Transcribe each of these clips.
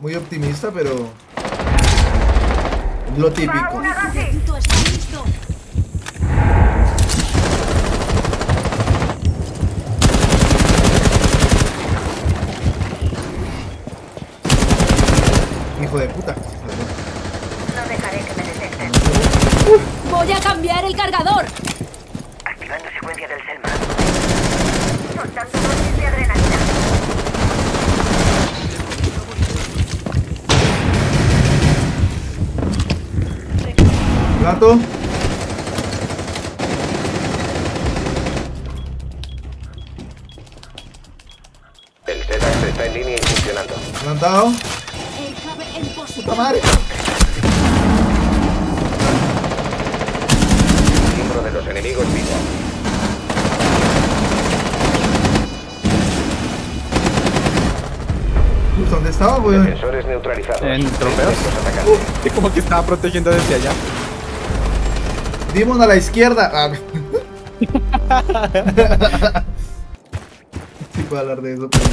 muy optimista, pero lo típico. Hijo de puta. No dejaré que me detecten. Voy a cambiar el cargador. El SEDAX está en línea y funcionando. Plantado. El cabe en Puta madre. Miembro de los enemigos vivo. Uf, ¿Dónde estaba, weón? Defensores neutralizados. En atacantes. Como que estaba protegiendo desde allá. Dimos a la izquierda. Ah. sí puedo hablar de eso, pero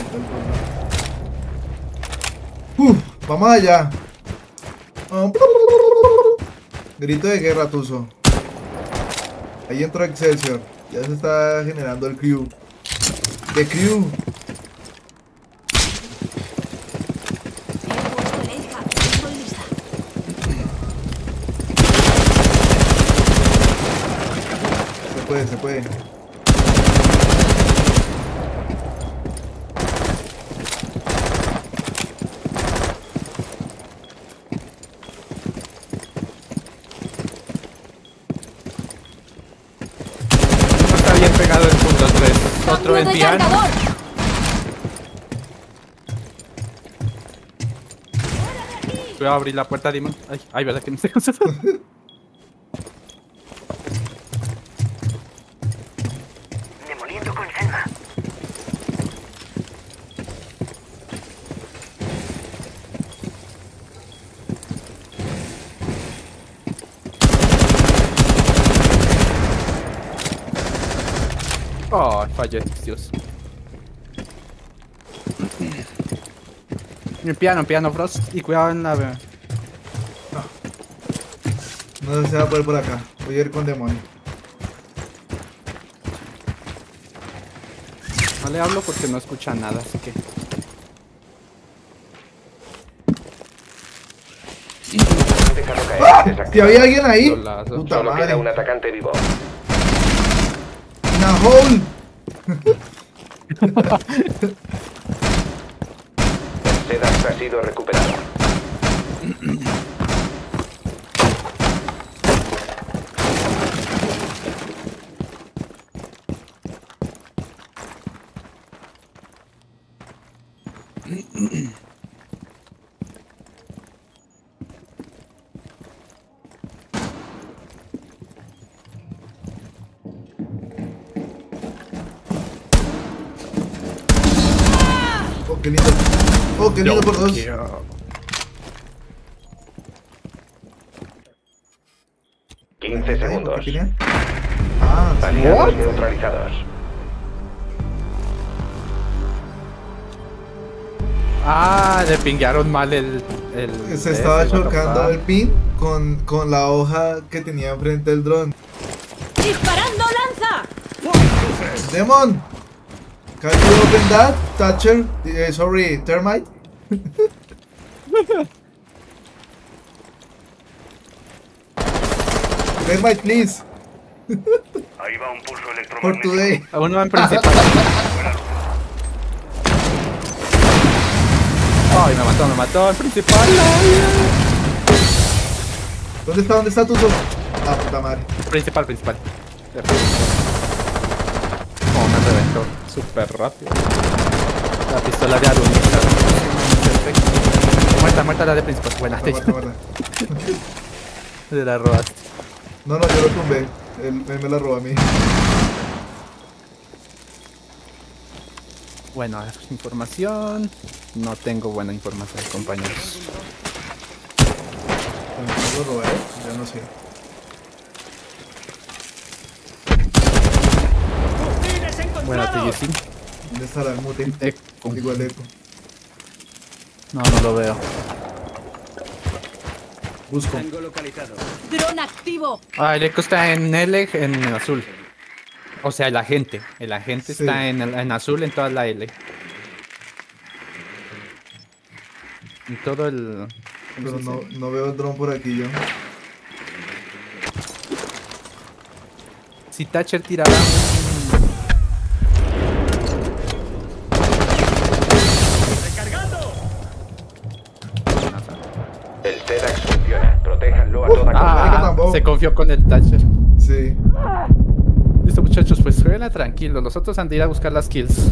no. Uf, vamos allá. Grito de guerra, Tuzo. Ahí entró Excelsior. Ya se está generando el crew. The crew. He puesto el EICA. Estoy lista. Se puede, se puede. No está bien pegado el punto 3. Otro en cargador. Voy a abrir la puerta, Dimon. Ay, ay, verdad que no sé. Oh, fallé, Dios. En piano, piano, Frost. Y cuidado en la. No se va a poder por acá. Voy a ir con demonio. No le hablo porque no escucha nada, así que. Si Desactiva. había alguien ahí. Puta Solo madre. queda un atacante vivo. Hole. El SEDAX ha sido recuperado. Qué lindo. Oh, qué lindo por dos. Quince segundos. Ah. Aliados neutralizados. Ah, le pinguearon mal el. el Se estaba the chocando el pin con, con la hoja que tenía enfrente del dron. ¡Disparando lanza! Demon! Can you open that? Thatcher? Eh, sorry, termite? termite, please. Ahí va un pulso For electromagnético. today. A Uno en principal. Ay, me mató, me mató el principal. ¿Dónde está? ¿Dónde está tu zo- Ah, puta madre. Principal, principal. Como me reventó súper rápido. La pistola de Arun. Perfecto. Muerta, muerta la de principal. Buena, de la robaste. No, no, yo lo tumbé. Él, él me la robó a mí. Bueno, a ver, información. No tengo buena información, compañeros. No lo robé, ya no sé. Buena TGC. ¿Dónde está la mute? Eco. Igual eco. No, no lo veo. Busco. Dron activo. Ah, el eco está en L, en, en azul. O sea, el agente. El agente Sí. está en, el- en azul en toda la L. En todo el... Pero no, no veo el dron por aquí yo. Si Thatcher tirara se confió con el Thatcher. Sí. Listo, muchachos, pues jueguen tranquilo. Los otros han de ir a buscar las kills.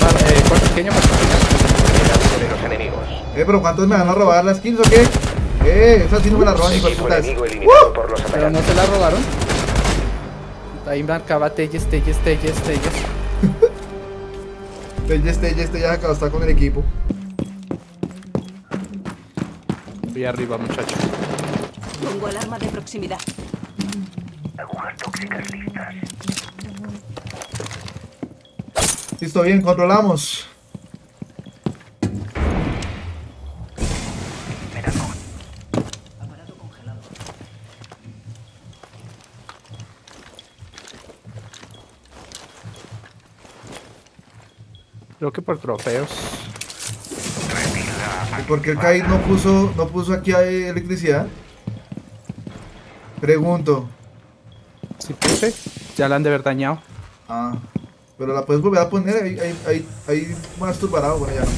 Vale, eh, cuarto pequeño, cuarto pequeño. de los enemigos. Eh, pero ¿cuántos me van a robar las kills o qué? Eh, esa sí no me la roban, hijo de putas. por los Pero no se la robaron. Ahí marcaba Telles, Telles, Telles, Telles. Este, este ya acá está con el equipo. Voy arriba, muchachos. Pongo alarma de proximidad. Agujas tóxicas listas. Listo, bien, controlamos. Creo que por trofeos. ¿Y por qué el CAI no puso, no puso aquí electricidad? Pregunto. Si puse, ya la han de haber dañado. Ah, pero la puedes volver a poner ahí, ahí, ahí, ahí más turbarado, bueno ya no.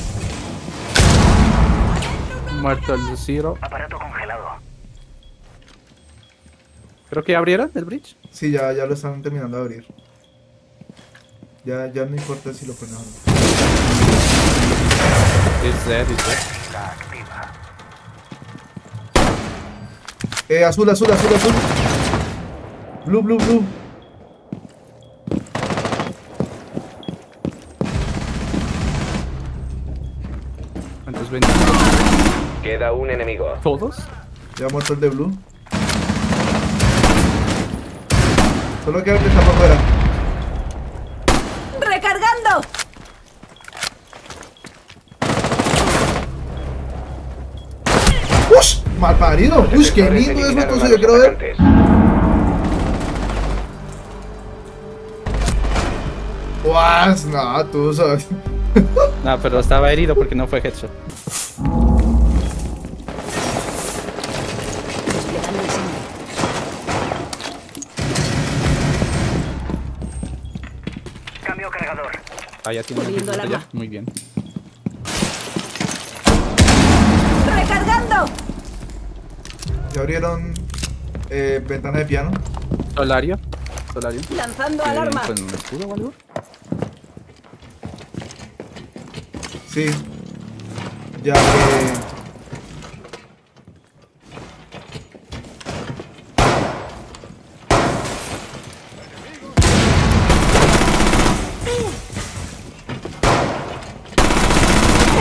Muerto el Luciro. Aparato congelado. Creo que ya abrieron el bridge. Sí, ya, ya lo están terminando de abrir. Ya, ya no importa si lo pones o no. It's dead, it's dead. Eh, azul, azul, azul, azul. Blue, blue, blue. ¿Cuántos ven? Queda un enemigo. ¿Todos? Ya muerto el de blue. Solo queda el que está por fuera. ¡Recargando! ¡Mal parido! ¡Ush! ¡Qué lindo es a Yo quiero ver. ¡Guas! No, tú sabes. No, pero estaba herido porque no fue headshot. Cambio cargador. Ah, ya tiene ya. Muy bien. ¡Recargando! Ya abrieron eh, ventana de piano. Solario. Solario. Lanzando Eh, alarma. ¿Con un escudo o algo? Sí. Ya que.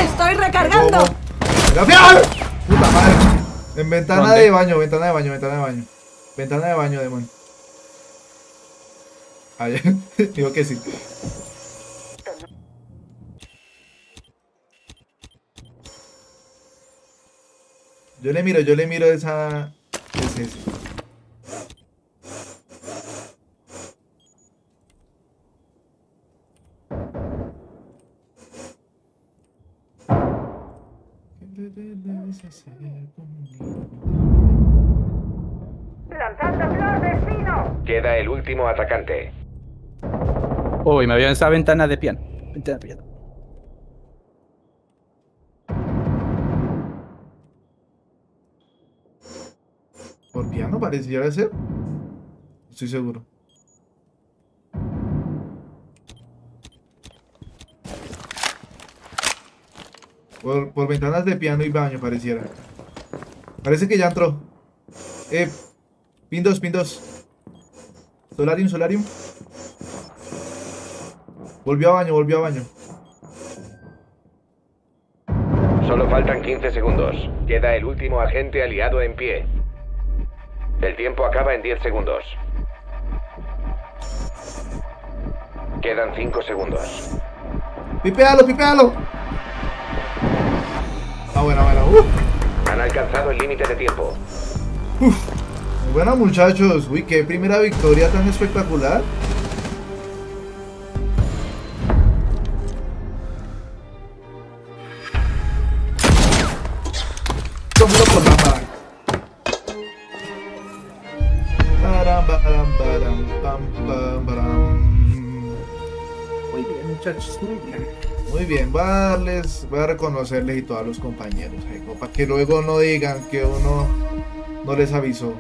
¡Estoy recargando! ¡Bobo! ¡Mira, fiar! ¡Puta madre! En ventana ¿Dónde? de baño, ventana de baño, ventana de baño. Ventana de baño, demon. Ah, ya. Digo que sí. Yo le miro, yo le miro esa. ¿Qué debes hacer conmigo? ¡Lanzando flor de espino! Queda el último atacante. Uy, me vio en esa ventana de piano. Ventana de piano. Por piano pareciera ser. Estoy seguro. Por, por ventanas de piano y baño pareciera. Parece que ya entró. Eh, pin 2, pin 2. Solarium, solarium. Volvió a baño, volvió a baño. Solo faltan 15 segundos. Queda el último agente aliado en pie. El tiempo acaba en 10 segundos. Quedan 5 segundos. Pipealo, pipealo. Límite de tiempo. Muy buena muchachos. Uy, qué primera victoria tan espectacular. Muy bien, muchachos, muy bien. Muy bien, voy a darles, voy a reconocerles y todos los compañeros, como para que luego no digan que uno no les avisó.